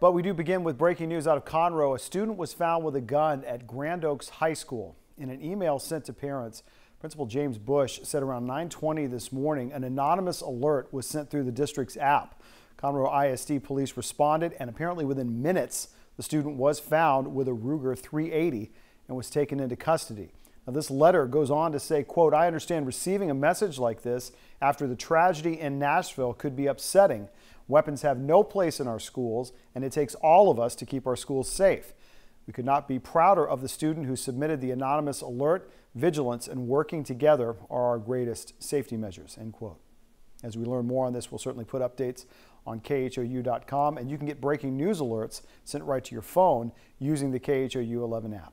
But we do begin with breaking news out of Conroe. A student was found with a gun at Grand Oaks High School. In an email sent to parents, Principal James Bush said around 920 this morning, an anonymous alert was sent through the district's app. Conroe ISD police responded and apparently within minutes, the student was found with a Ruger 380 and was taken into custody. Now, this letter goes on to say, quote, I understand receiving a message like this after the tragedy in Nashville could be upsetting. Weapons have no place in our schools, and it takes all of us to keep our schools safe. We could not be prouder of the student who submitted the anonymous alert. Vigilance and working together are our greatest safety measures, end quote. As we learn more on this, we'll certainly put updates on KHOU.com, and you can get breaking news alerts sent right to your phone using the KHOU 11 app.